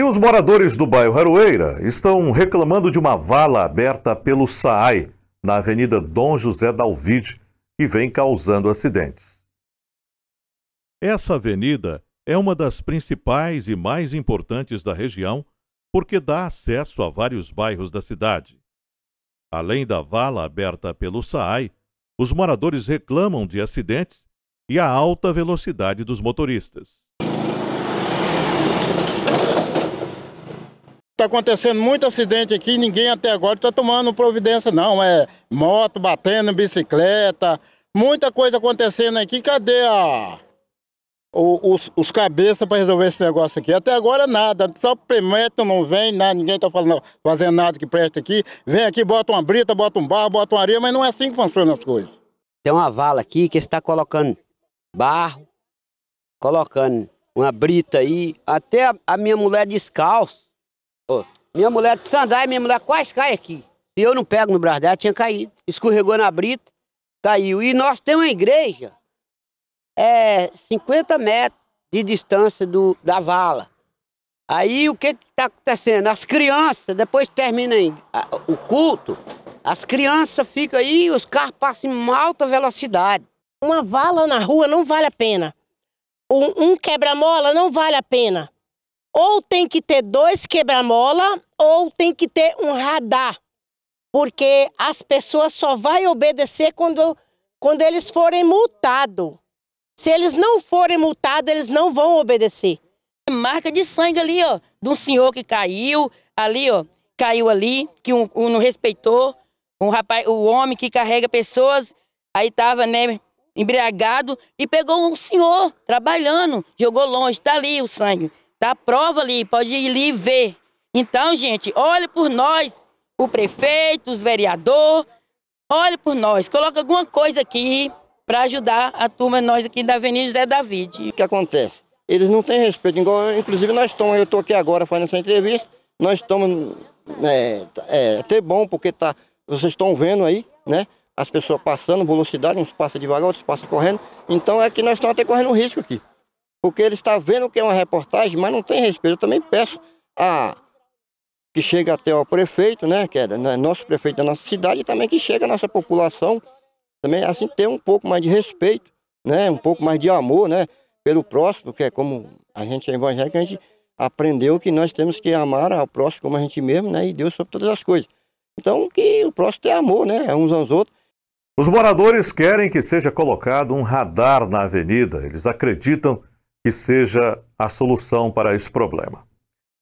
E os moradores do bairro Aroeira estão reclamando de uma vala aberta pelo SAAI na Avenida Dom José Dalvide, que vem causando acidentes. Essa avenida é uma das principais e mais importantes da região porque dá acesso a vários bairros da cidade. Além da vala aberta pelo SAAI, os moradores reclamam de acidentes e a alta velocidade dos motoristas. Está acontecendo muito acidente aqui, ninguém até agora está tomando providência, não. É moto batendo, bicicleta, muita coisa acontecendo aqui. Cadê a, os, os cabeças para resolver esse negócio aqui? Até agora nada, só prometem, não vem, nada, ninguém está fazendo nada que preste aqui. Vem aqui, bota uma brita, bota um barro, bota uma areia, mas não é assim que funcionam as coisas. Tem uma vala aqui que está colocando barro, colocando uma brita aí, até a, a minha mulher descalço. Minha mulher de sandália, minha mulher quase cai aqui. Se eu não pego no braço dela, tinha caído. Escorregou na brita, caiu. E nós temos uma igreja, é 50 metros de distância do, da vala. Aí o que está acontecendo? As crianças, depois termina o culto, as crianças ficam aí e os carros passam em alta velocidade. Uma vala na rua não vale a pena. Um, um quebra-mola não vale a pena. Ou tem que ter dois quebra-mola, ou tem que ter um radar. Porque as pessoas só vão obedecer quando, quando eles forem multados. Se eles não forem multados, eles não vão obedecer. Marca de sangue ali, ó, de um senhor que caiu, ali, ó, caiu ali, que um, um não respeitou, um rapaz, o homem que carrega pessoas, aí tava, né, embriagado e pegou um senhor trabalhando, jogou longe, tá ali o sangue, tá a prova ali, pode ir ali ver. Então, gente, olhe por nós, o prefeito, os vereadores, olhe por nós, coloca alguma coisa aqui para ajudar a turma, nós aqui da Avenida José David. O que acontece? Eles não têm respeito, inclusive nós estamos, eu estou aqui agora fazendo essa entrevista, nós estamos, é, é até bom, porque tá, vocês estão vendo aí, né? As pessoas passando, velocidade, uns passam devagar, outros passam correndo. Então é que nós estamos até correndo risco aqui. Porque eles estão vendo que é uma reportagem, mas não tem respeito. Eu também peço a que chegue até o prefeito, né? Que é né, nosso prefeito da nossa cidade, e também que chegue a nossa população também assim ter um pouco mais de respeito, né? Um pouco mais de amor, né? Pelo próximo, que é como a gente é evangélico, a gente aprendeu que nós temos que amar ao próximo como a gente mesmo, né? E Deus sobre todas as coisas. Então que o próximo tenha amor, né? Uns aos outros. Os moradores querem que seja colocado um radar na avenida. Eles acreditam que seja a solução para esse problema.